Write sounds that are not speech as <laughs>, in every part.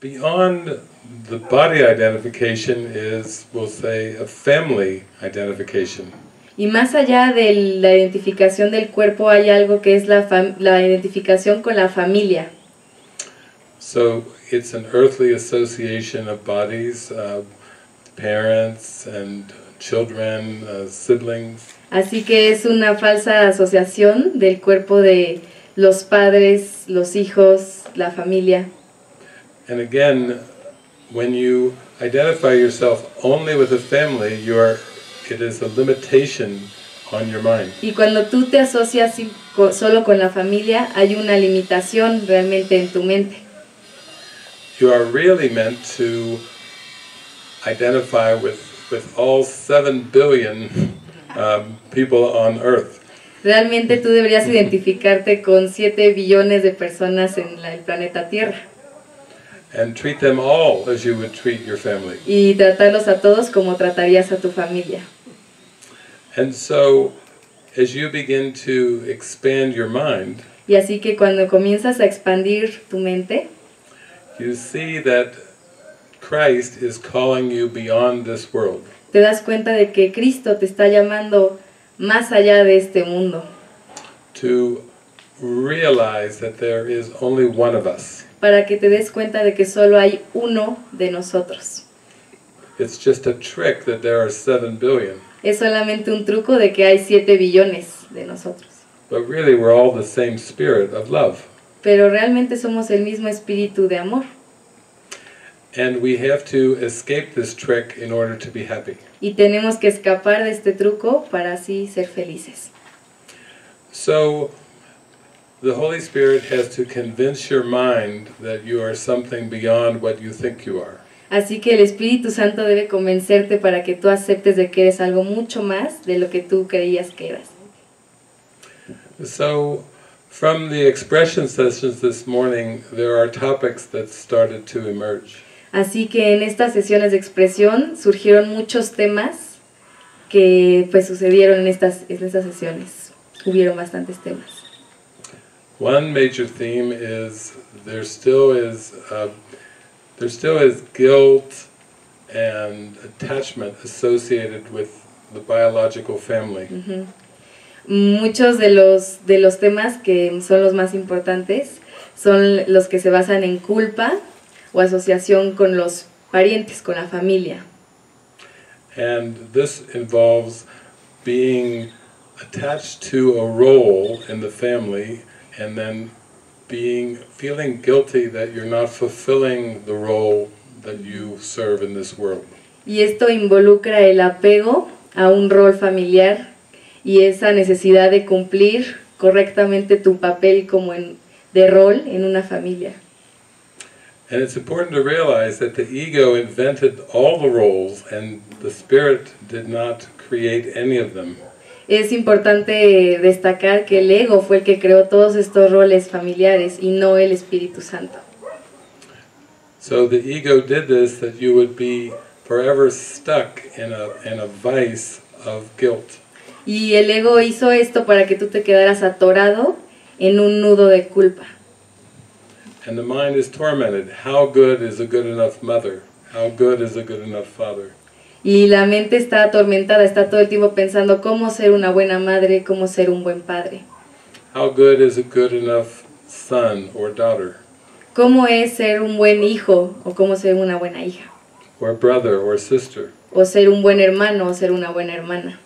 Beyond the body identification is, we'll say, a family identification. Y más allá de la identificación del cuerpo hay algo que es la, la identificación con la familia. So it's an earthly association of bodies, uh, parents and children, uh, siblings. Así que es una falsa asociación del cuerpo de los padres, los hijos, la familia. And again, when you identify yourself only with a family, you are, it is a limitation on your mind. Y cuando tú te asocias solo con la familia, hay una limitación realmente en tu mente. You are really meant to identify with, with all seven billion um, people on earth. Realmente tú deberías <laughs> identificarte con 7 billones de personas en la- el planeta Tierra and treat them all as you would treat your family. y tratarlos a todos como tratarías a tu familia. And so, as you begin to expand your mind, Y así que cuando comienzas a expandir tu mente, you see that Christ is calling you beyond this world. te das cuenta de que Cristo te está llamando más allá de este mundo, to realize that there is only one of us. para que te des cuenta de que solo hay uno de nosotros. It's just a trick that there are seven billion, Es solamente un truco de que hay 7 billones de nosotros. but really we're all the same spirit of love. Pero realmente somos el mismo espíritu de amor. And we have to escape this trick in order to be happy. Y tenemos que escapar de este truco para así ser felices. So, the Holy Spirit has to convince your mind that you are something beyond what you think you are. Así que el Espíritu Santo debe convencerte para que tú aceptes de que eres algo mucho más de lo que tú creías que eras. So, from the expression sessions this morning, there are topics that started to emerge. Así que en estas sesiones de expresión surgieron muchos temas que pues sucedieron en estas, en estas sesiones. Hubieron bastantes temas. One major theme is there still is uh, there still is guilt and attachment associated with the biological family. Ujú. Muchos de los, de los temas que son los más importantes son los que se basan en culpa o asociación con los parientes, con la familia. And this involves being attached to a role in the family and then being feeling guilty that you're not fulfilling the role that you serve in this world. Y esto involucra el apego a un rol familiar y esa necesidad de cumplir correctamente tu papel como en, de rol en una familia. And it's important to realize that the ego invented all the roles and the spirit did not create any of them. Es importante destacar que el ego fue el que creó todos estos roles familiares y no el Espíritu Santo. So the ego did this that you would be forever stuck in a, in a vice of guilt. Y el ego hizo esto para que tú te quedaras atorado en un nudo de culpa. And the mind is tormented. How good is a good enough mother? How good is a good enough father? Y la mente está atormentada, está todo el tiempo pensando cómo ser una buena madre, cómo ser un buen padre. How good is a good enough son or daughter? Cómo es ser un buen hijo o cómo ser una buena hija. Or brother or sister? O ser un buen hermano o ser una buena hermana.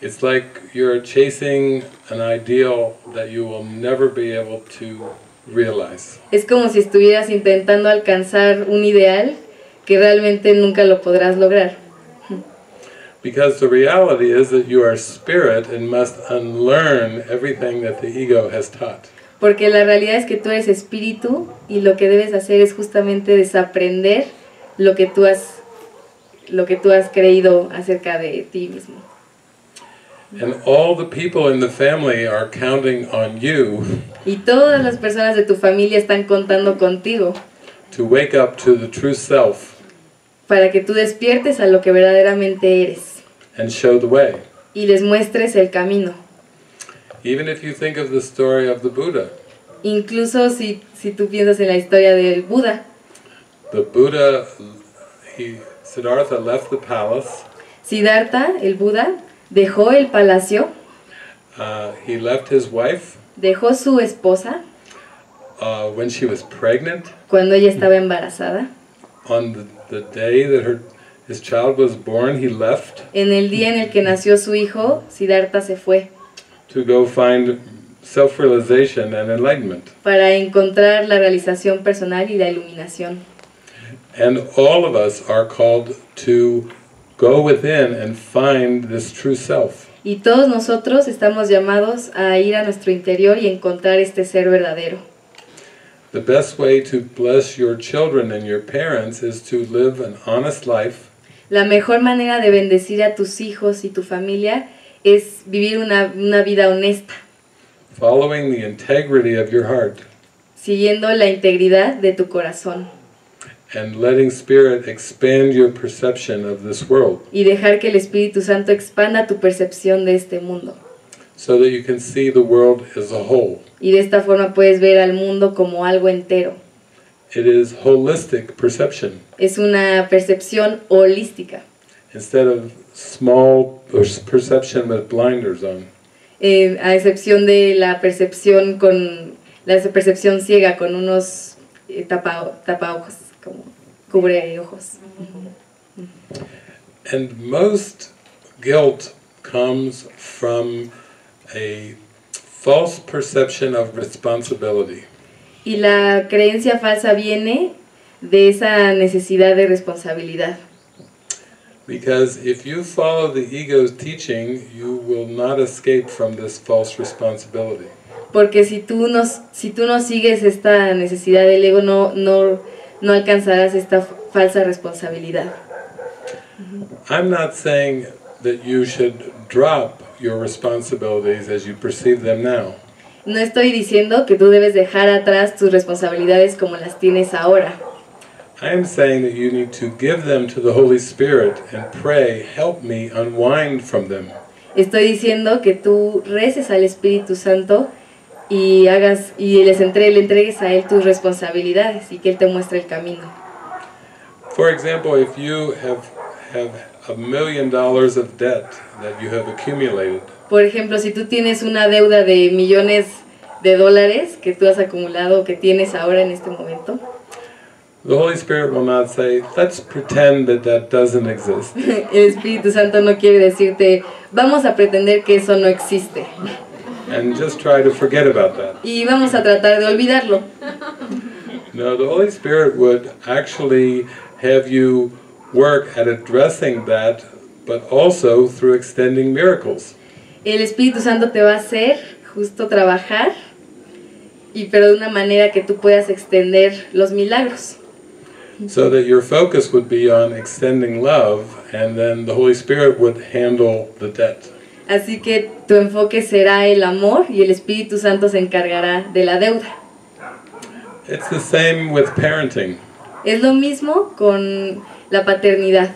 It's like you're chasing an ideal that you will never be able to realize. Es como si estuvieras intentando alcanzar un ideal que realmente nunca lo podrás lograr. Because the reality is that you are spirit and must unlearn everything that the ego has taught. Porque la realidad es que tú eres espíritu y lo que debes hacer es justamente desaprender lo que tú has, lo que tú has creído acerca de ti mismo. And all the people in the family are counting on you Y todas las personas de tu familia están contando contigo to wake up to the true self para que tú despiertes a lo que verdaderamente eres and show the way. y les muestres el camino. Even if you think of the story of the Buddha, Incluso si, si tú piensas en la historia del Buda, the Buddha, he, Siddhartha left the palace, Siddhartha, el Buda, dejó el palacio, uh, he left his wife dejó su esposa uh, when she was pregnant. cuando ella estaba embarazada. On the, the day that her, his child was born, he left En el día en el que nació su hijo, Siddhartha se fue to go find self-realization and enlightenment. para encontrar la realización personal y la iluminación. And all of us are called to go within and find this true self. Y todos nosotros estamos llamados a ir a nuestro interior y encontrar este ser verdadero. The best way to bless your children and your parents is to live an honest life. La mejor manera de bendecir a tus hijos y tu familia es vivir una, una vida honesta, following the integrity of your heart. Siguiendo la integridad de tu corazón. And letting spirit expand your perception of this world. Y dejar que el Espíritu Santo expanda tu percepción de este mundo. So that you can see the world as a whole. Y de esta forma puedes ver al mundo como algo entero. It is holistic perception Es una percepción holística, instead of small perception with blinders on. eh, a excepción de la percepción con la percepción ciega con unos eh, tapa, tapaojos, como cubre ojos. And most guilt comes from a false perception of responsibility. Y la creencia falsa viene de esa necesidad de responsabilidad. Because if you follow the ego's teaching, you will not escape from this false responsibility. Porque si tú no, si tú no sigues esta necesidad del ego, no, no, no alcanzarás esta falsa responsabilidad. I'm not saying that you should drop your responsibilities as you perceive them now. No estoy diciendo que tú debes dejar atrás tus responsabilidades como las tienes ahora. I am saying that you need to give them to the Holy Spirit and pray, help me unwind from them. Estoy diciendo que tú reces al Espíritu Santo y hagas y les entre, le entregues a él tus responsabilidades y que él te muestre el camino. For example, if you have have a million dollars of debt that you have accumulated, Por ejemplo, si tú tienes una deuda de millones de dólares que tú has acumulado, que tienes ahora en este momento, the Holy Spirit will not say, let's pretend that that doesn't exist. <laughs> el Espíritu Santo no quiere decirte, vamos a pretender que eso no existe and just try to forget about that. y vamos a tratar de olvidarlo. No, the Holy Spirit would actually have you work at addressing that, but also through extending miracles. El Espíritu Santo te va a hacer justo trabajar, y pero de una manera que tú puedas extender los milagros. So that your focus would be on extending love, and then the Holy Spirit would handle the debt. Así que tu enfoque será el amor y el Espíritu Santo se encargará de la deuda. It's the same with parenting. Es lo mismo con la paternidad.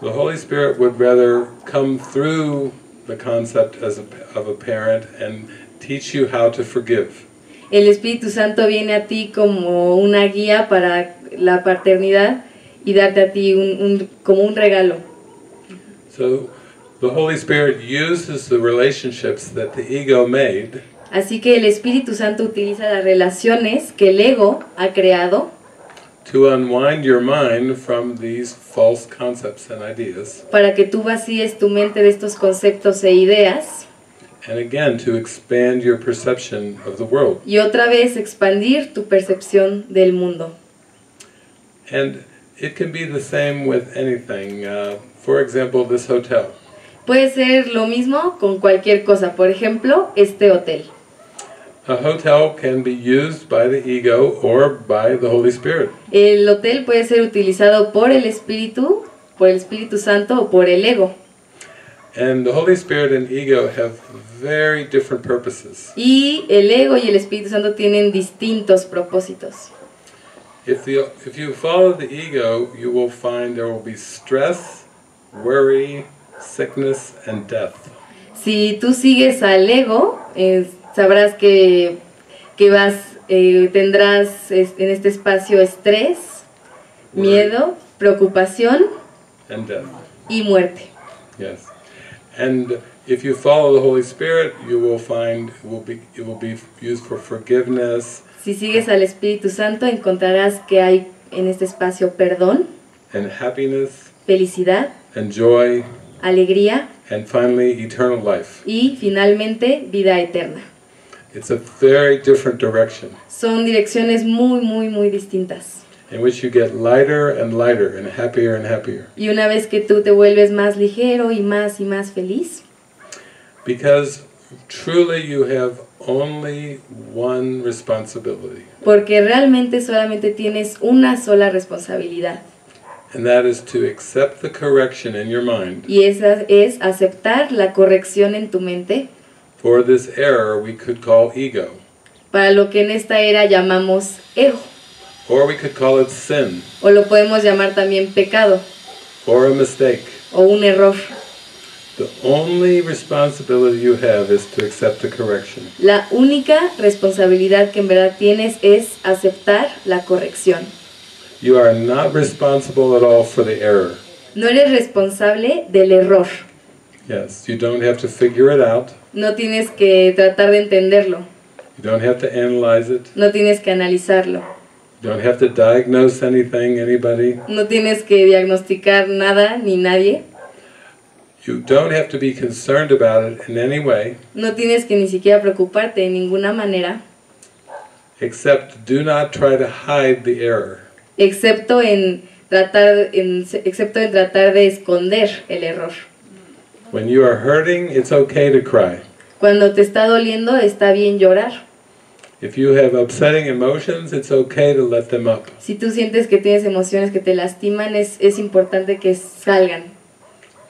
The Holy Spirit would rather come through the concept as a, of a parent and teach you how to forgive. El Espíritu Santo viene a ti como una guía para la paternidad y darte a ti un, un- como un regalo. So the Holy Spirit uses the relationships that the ego made Así que el Espíritu Santo utiliza las relaciones que el ego ha creado to unwind your mind from these false concepts and ideas, para que tú vacíes tu mente de estos conceptos e ideas and again to expand your perception of the world. y otra vez expandir tu percepción del mundo. And it can be the same with anything. Uh, for example, this hotel. Puede ser lo mismo con cualquier cosa, por ejemplo, este hotel. El hotel puede ser utilizado por el Espíritu, por el Espíritu Santo o por el ego. And the Holy Spirit and ego have very different purposes. Y el ego y el Espíritu Santo tienen distintos propósitos. If, the, if you follow the ego, you will find there will be stress, worry, sickness, and death. Si tú sigues al ego, eh, sabrás que, que vas, eh, tendrás en este espacio estrés, miedo, preocupación and death. y muerte. Yes. And if you follow the Holy Spirit, you will find it will be it will be used for forgiveness Si sigues al Espíritu Santo encontrarás que hay en este espacio perdón, and happiness felicidad, and joy alegría and finally eternal life. y finalmente vida eterna. It's a very different direction Son direcciones muy, muy, muy distintas. in which you get lighter and lighter and happier and happier. Y una vez que tú te vuelves más ligero y más y más feliz, Because truly you have only one responsibility, porque realmente solamente tienes una sola responsabilidad. and that is to accept the correction in your mind Y esa es aceptar la corrección en tu mente for this error we could call ego, para lo que en esta era llamamos ego, or we could call it sin, o lo podemos llamar también pecado or a mistake. o un error. The only responsibility you have is to accept the correction. La única responsabilidad que en verdad tienes es aceptar la corrección. You are not responsible at all for the error. No eres responsable del error. Yes, you don't have to figure it out. No tienes que tratar de entenderlo. You don't have to analyze it. No tienes que analizarlo. You don't have to diagnose anything, anybody. No tienes que diagnosticar nada ni nadie. You don't have to be concerned about it in any way, No tienes que ni siquiera preocuparte de ninguna manera, except do not try to hide the error. excepto en tratar, en, excepto en tratar de esconder el error. When you are hurting, it's okay to cry. Cuando te está doliendo, está bien llorar. If you have upsetting emotions, it's okay to let them up. Si tú sientes que tienes emociones que te lastiman, es, es importante que salgan.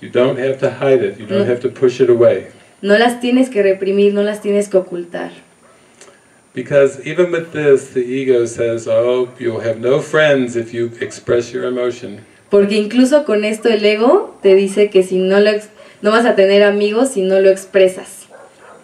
You don't have to hide it. You don't No. have to push it away. No las tienes que reprimir, no las tienes que ocultar. Because even with this, the ego says, oh, you'll have no friends if you express your emotion. Porque incluso con esto el ego te dice que si no lo no vas a tener amigos si no lo expresas.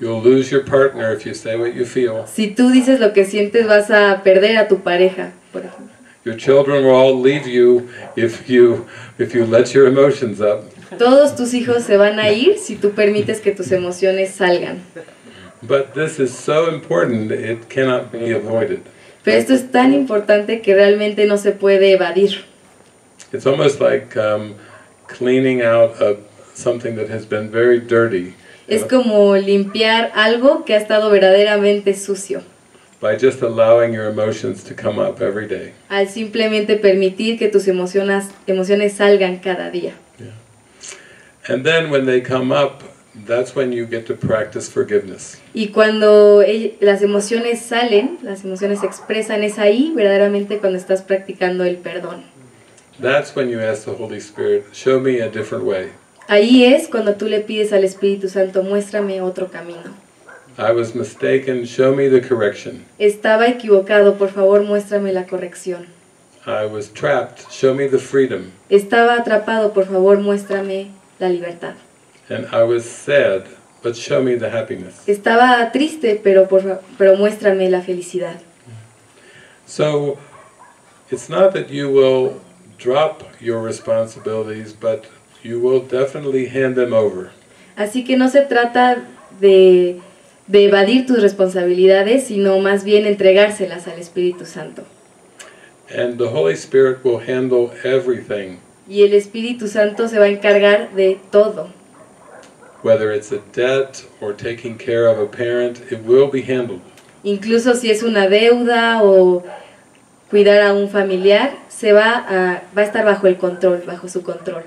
You'll lose your partner if you say what you feel. Si tú dices lo que sientes vas a perder a tu pareja, por ejemplo. Your children will all leave you if you if you let your emotions up. Todos tus hijos se van a ir si tú permites que tus emociones salgan. But this is so important, it cannot be avoided. Pero esto es tan importante que realmente no se puede evadir. It's almost like um, cleaning out a, something that has been very dirty Es como limpiar algo que ha estado verdaderamente sucio, by just allowing your emotions to come up every day. al simplemente permitir que tus emociones, emociones salgan cada día. And then when they come up, that's when you get to practice forgiveness. Y cuando las emociones salen, las emociones se expresan, es ahí verdaderamente cuando estás practicando el perdón. That's when you ask the Holy Spirit, show me a different way. Ahí es cuando tú le pides al Espíritu Santo, muéstrame otro camino. I was mistaken, show me the correction. Estaba equivocado, por favor muéstrame la corrección. I was trapped, show me the freedom. Estaba atrapado, por favor muéstrame la libertad. And I was sad, but show me the happiness. Estaba triste, pero, por, pero muéstrame la felicidad. So it's not that you will drop your responsibilities, but you will definitely hand them over. Así que no se trata de, de evadir tus responsabilidades, sino más bien entregárselas al Espíritu Santo. And the Holy Spirit will handle everything, Y el Espíritu Santo se va a encargar de todo. whether it's a debt or taking care of a parent, it will be handled. Incluso si es una deuda o cuidar a un familiar, se va a, va a estar bajo el control, bajo su control.